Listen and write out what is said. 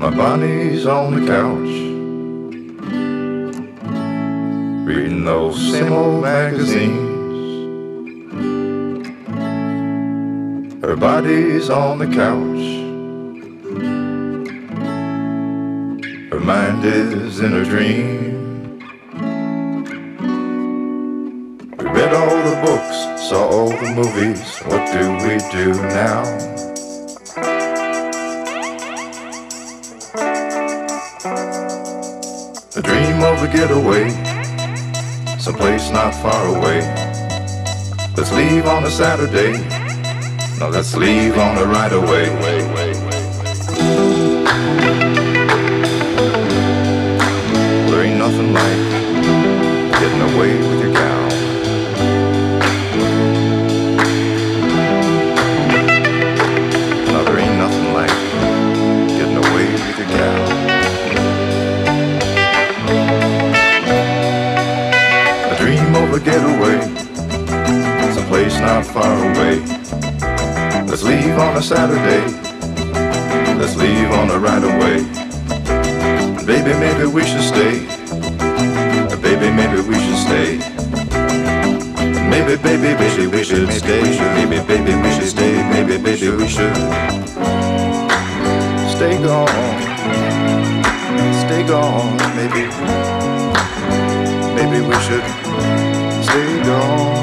My bunny's on the couch, reading those same old magazines. Her body's on the couch, her mind is in a dream. We read all the books, saw all the movies. What do we do now? A dream of a getaway, someplace not far away. Let's leave on a Saturday. No, let's leave on a right away. Of a getaway, someplace not far away. Let's leave on a Saturday. Let's leave on a right away. Baby, maybe we should stay. Baby, maybe we should stay. Maybe, baby, baby, we should stay. Maybe, baby, we should stay. Maybe, baby, we should stay gone. Stay gone, maybe. Maybe we should stay gone.